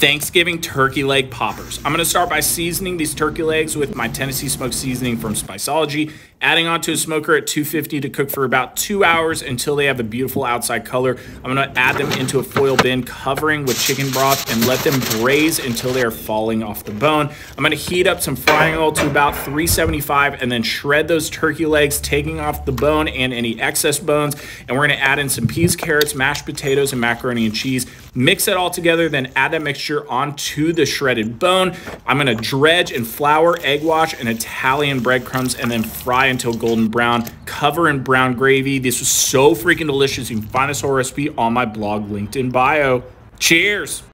Thanksgiving turkey leg poppers. I'm gonna start by seasoning these turkey legs with my Tennessee smoked seasoning from Spiceology, adding onto a smoker at 250 to cook for about two hours until they have a beautiful outside color. I'm gonna add them into a foil bin, covering with chicken broth and let them braise until they are falling off the bone. I'm gonna heat up some frying oil to about 375 and then shred those turkey legs, taking off the bone and any excess bones. And we're gonna add in some peas, carrots, mashed potatoes, and macaroni and cheese. Mix it all together, then add that mixture onto the shredded bone. I'm gonna dredge in flour, egg wash, and Italian breadcrumbs, and then fry until golden brown. Cover in brown gravy. This was so freaking delicious. You can find this whole recipe on my blog linked in bio. Cheers!